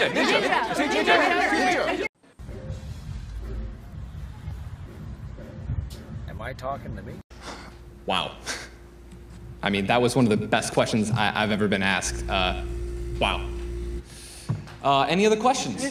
Am I talking to me? Wow. I mean, that was one of the best questions I, have ever been asked. Uh, wow. Uh, any other questions?